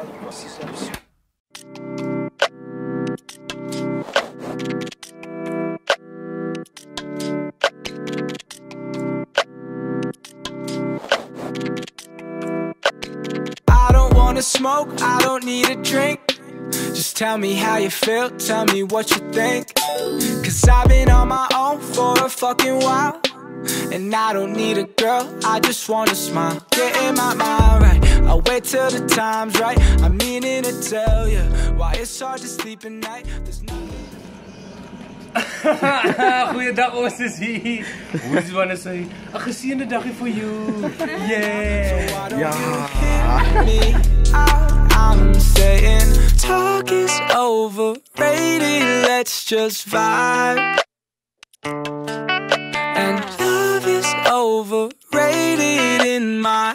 I don't wanna smoke, I don't need a drink. Just tell me how you feel, tell me what you think. Cause I've been on my own for a fucking while. And I don't need a girl, I just wanna smile. Get in my mind right, I'll wait till the time's right. I'm meaning to tell you why it's hard to sleep at night. There's nothing. Goeiedag ons is hier. Hoe is wanneer sê? 'n Geseënde dagie vir jou. Yeah. Why don't you hear me? I'm saying talk is overrated. Let's just vibe. And love is overrated in my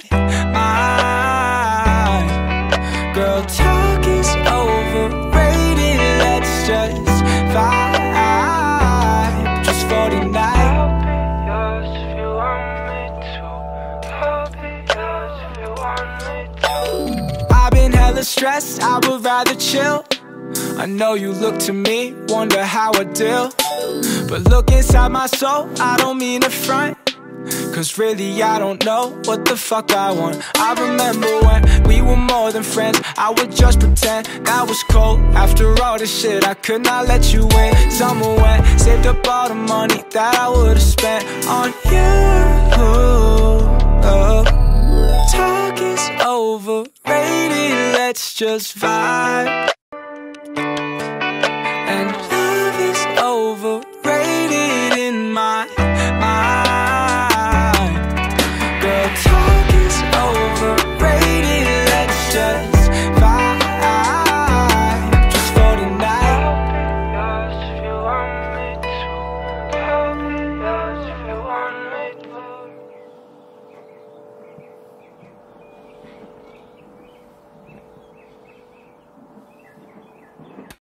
hella stressed, I would rather chill. I know you look to me, wonder how I deal. But look inside my soul, I don't mean to front. Cause really, I don't know what the fuck I want. I remember when we were more than friends, I would just pretend that was cold. After all this shit, I could not let you in. Summer went, saved up all the money that I would've spent on you. Oh. oh. Talk is overrated, Let's just vibe. And love is overrated in my mind. Girl, talk is overrated.